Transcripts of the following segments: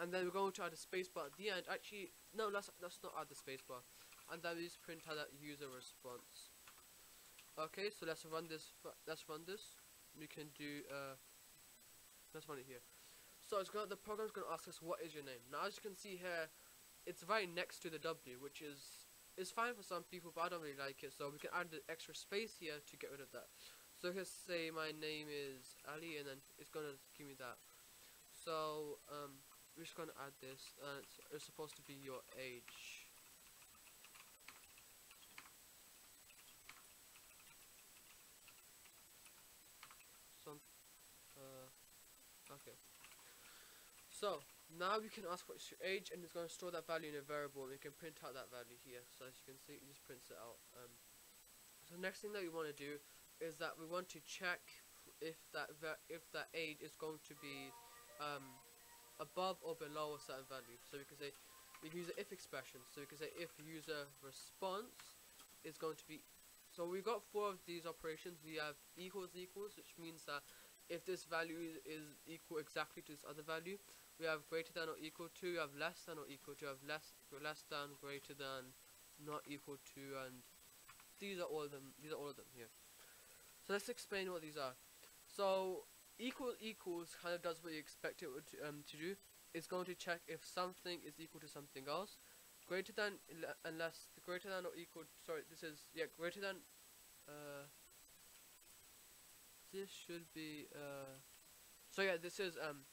and then we're going to add a spacebar at the end. Actually, no, let's let's not add the spacebar, and then we just print out that user response. Okay, so let's run this. Let's run this. We can do. Uh, let's run it here. So it's gonna the program's gonna ask us what is your name. Now, as you can see here, it's right next to the W, which is is fine for some people, but I don't really like it. So we can add the extra space here to get rid of that. So let's say my name is Ali, and then it's gonna give me that. So um, we're just gonna add this, and it's, it's supposed to be your age. Some, uh, okay. So now we can ask what's your age, and it's gonna store that value in a variable, and we can print out that value here. So as you can see, it just prints it out. Um, so the next thing that we want to do is that we want to check if that if that age is going to be um, above or below a certain value. So we can say we use an if expression. So we can say if user response is going to be. So we've got four of these operations. We have equals equals, which means that if this value is, is equal exactly to this other value, we have greater than or equal to. We have less than or equal to. We have less less than, greater than, not equal to, and these are all of them. These are all of them here. So let's explain what these are. So equal equals kind of does what you expect it to, um, to do. It's going to check if something is equal to something else. Greater than unless greater than or equal. Sorry, this is yeah greater than. Uh, this should be. Uh, so yeah, this is um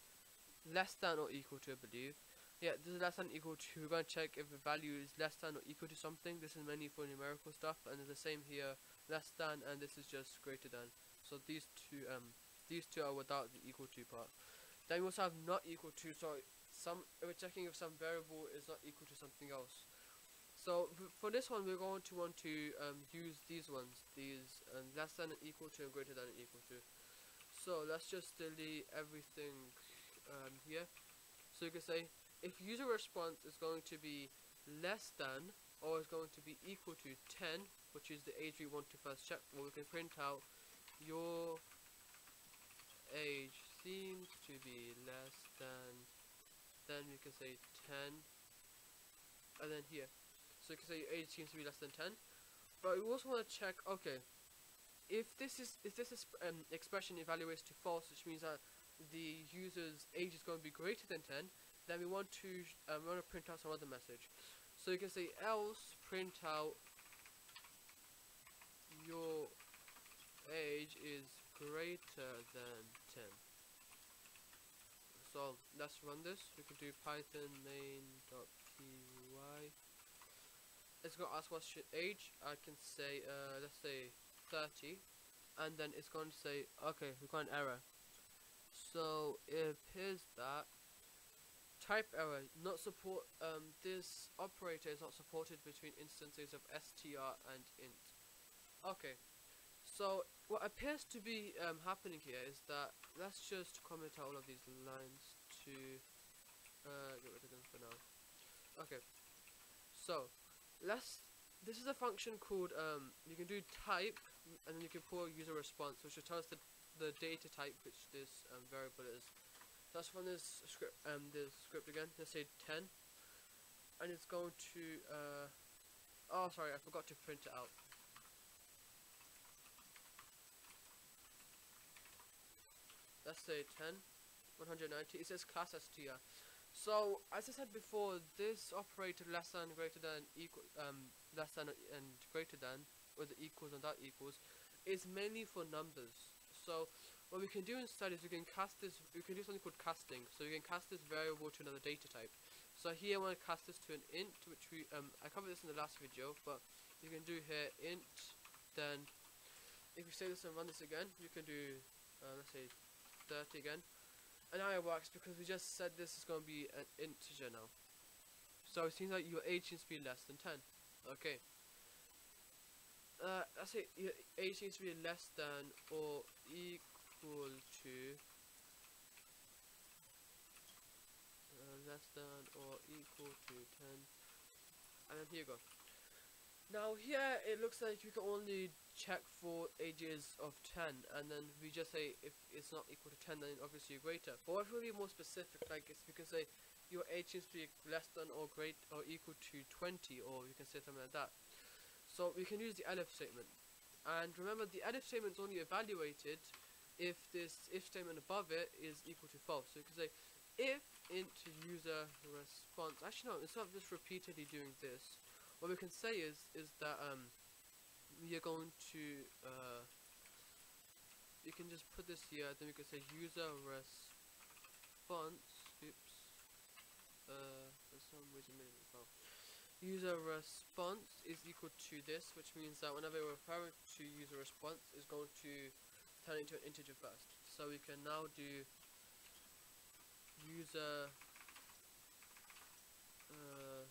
less than or equal to, I believe. Yeah, this is less than or equal to. We're going to check if the value is less than or equal to something. This is mainly for numerical stuff, and it's the same here less than and this is just greater than so these two um these two are without the equal to part. Then we also have not equal to so some we're checking if some variable is not equal to something else. So for this one we're going to want to um, use these ones these um, less than equal to and greater than equal to. So let's just delete everything um, here. So you can say if user response is going to be less than or is going to be equal to 10 which is the age we want to first check for, we can print out your age seems to be less than, then we can say 10, and then here. So you can say age seems to be less than 10, but we also want to check, okay, if this is if this is, um, expression evaluates to false, which means that the user's age is going to be greater than 10, then we want to um, we want to print out some other message. So you can say else print out your age is greater than 10. So let's run this. We can do python main.py. It's going to ask what's your age. I can say, uh, let's say 30. And then it's going to say, okay, we got an error. So it appears that type error not support um, this operator is not supported between instances of str and int Okay, so what appears to be um, happening here is that let's just comment out all of these lines to uh, get rid of them for now. Okay, so let's. This is a function called um, you can do type and then you can pull user response, which will tell us the the data type which this um, variable is. Let's run this script um this script again. Let's say 10, and it's going to uh, oh sorry I forgot to print it out. Let's say 10 190 it says class str so as I said before this operator less than greater than equal um less than and greater than or the equals and that equals is mainly for numbers. So what we can do instead is we can cast this we can do something called casting. So we can cast this variable to another data type. So here I want to cast this to an int which we um I covered this in the last video but you can do here int then if we say this and run this again you can do uh, let's say 30 again. And now it works because we just said this is going to be an integer now. So it seems like your age seems to be less than 10. Okay. Uh, let's say your age seems to be less than or equal to uh, less than or equal to 10 and then here you go now here it looks like we can only check for ages of 10 and then we just say if it's not equal to 10 then obviously you're greater. But if we be more specific like if we can say your age seems to be less than or great or equal to 20 or you can say something like that. So we can use the elif statement. And remember the elif statement is only evaluated if this if statement above it is equal to false. So you can say if int user response actually no instead of just repeatedly doing this what we can say is is that um we are going to uh you can just put this here then we can say user response oops uh for some reason made well user response is equal to this which means that whenever we're referring to user response is going to turn into an integer first. So we can now do user uh,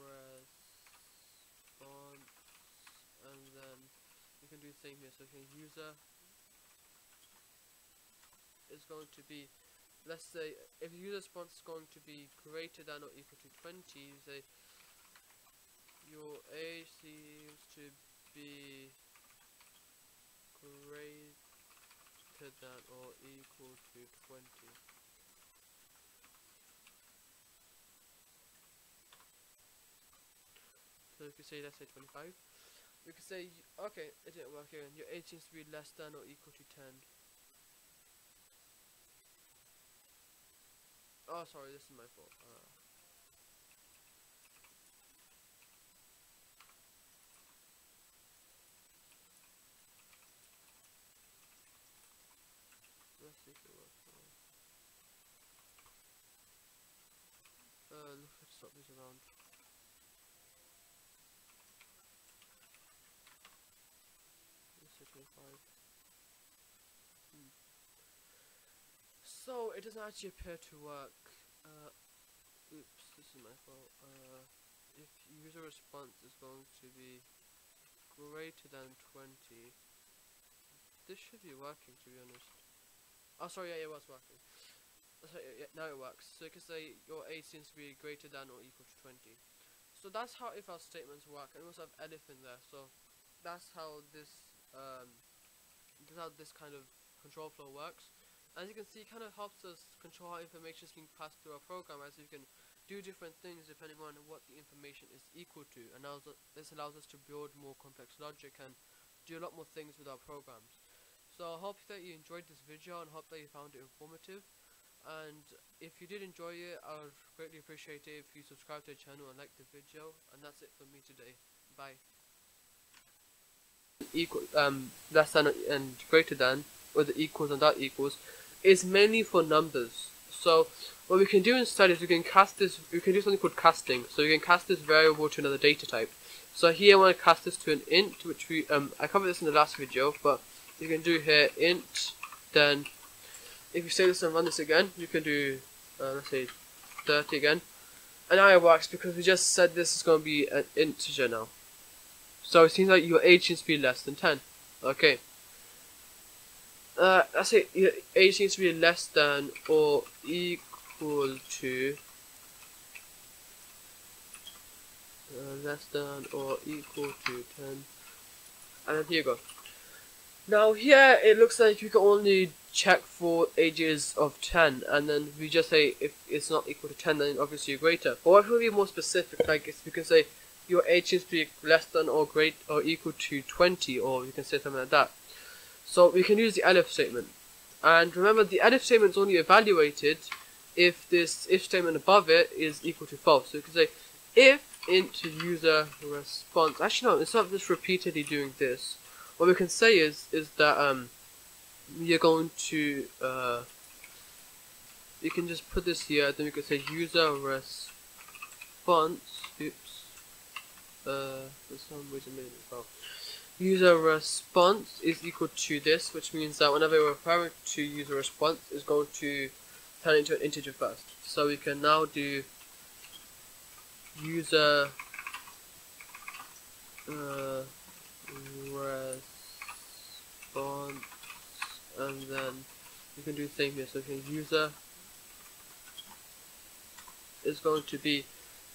response and then can do the same here so can user is going to be let's say if user response is going to be greater than or equal to 20 you say your age seems to be greater than or equal to 20 So we could say let's say 25. We could say okay, it didn't work here. Your age seems to be less than or equal to 10. Oh, sorry, this is my fault. Uh, let's see if it works. Uh, look, let's swap these around. Let's say 25. Hmm. So it doesn't actually appear to work. Uh, oops, this is my fault. Uh, if user response is going to be greater than 20, this should be working to be honest. Oh, sorry, yeah, it was working. Sorry, yeah, now it works. So you can say your age seems to be greater than or equal to 20. So that's how if our statements work, and we also have elif in there. So that's how this um, that's how this kind of control flow works. As you can see, it kind of helps us control how information is being passed through our program, as we can do different things depending on what the information is equal to. And this allows us to build more complex logic and do a lot more things with our programs. So I hope that you enjoyed this video and hope that you found it informative. And if you did enjoy it, I would greatly appreciate it if you subscribe to the channel and like the video. And that's it for me today. Bye. Equal, um, less than and greater than, the equals and that equals, is mainly for numbers. So what we can do instead is we can cast this, we can do something called casting. So we can cast this variable to another data type. So here I want to cast this to an int, which we, um, I covered this in the last video, but you can do here int, then if you say this and run this again, you can do, uh, let's say 30 again. And now it works because we just said this is going to be an integer now. So it seems like your age to be less than 10. Okay. Uh, say your age needs to be less than or equal to uh, less than or equal to 10 and then here you go. Now here it looks like you can only check for ages of 10 and then we just say if it's not equal to 10 then obviously you're greater. What if we be more specific like we can say your age needs to be less than or great or equal to 20 or you can say something like that so we can use the elif statement. And remember the elif statement is only evaluated if this if statement above it is equal to false. So you can say if int user response actually no instead of just repeatedly doing this what we can say is is that um we are going to uh you can just put this here then we can say user response oops uh for some reason made it well user response is equal to this which means that whenever we're referring to user response is going to turn into an integer first. So we can now do user uh, response and then we can do the same here. So okay user is going to be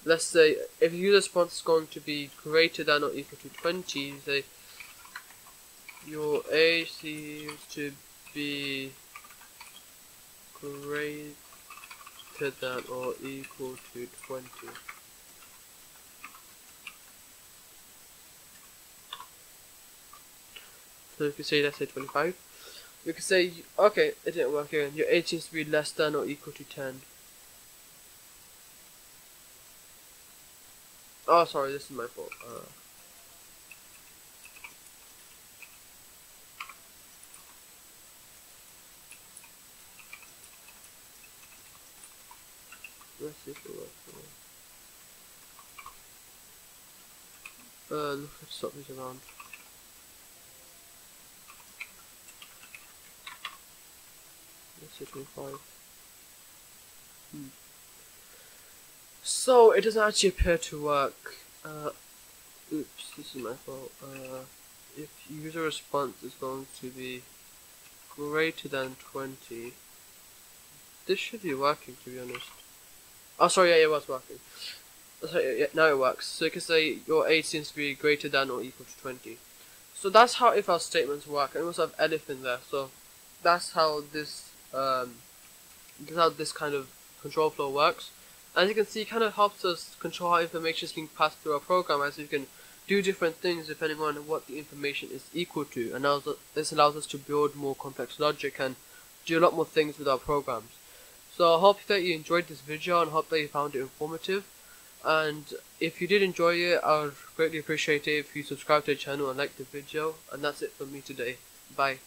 let's say if user response is going to be greater than or equal to 20 you say your age seems to be greater than or equal to 20. So you could say let's say 25. You could say, okay, it didn't work again. Your age needs to be less than or equal to 10. Oh, sorry, this is my fault. Uh, see if it. Uh, let's swap these around. Let's say 25. Hmm. So, it doesn't actually appear to work. Uh, oops, this is my fault. Uh, if user response is going to be greater than 20, this should be working to be honest. Oh, sorry, yeah, it was working. Sorry, yeah, now it works. So you can say your age seems to be greater than or equal to 20. So that's how if our statements work. And we also have elif in there. So that's how this um, that's how this kind of control flow works. As you can see, it kind of helps us control how information is being passed through our program as you can do different things depending on what the information is equal to. And this allows us to build more complex logic and do a lot more things with our programs. So I hope that you enjoyed this video and hope that you found it informative. And if you did enjoy it, I would greatly appreciate it if you subscribe to the channel and like the video. And that's it from me today. Bye.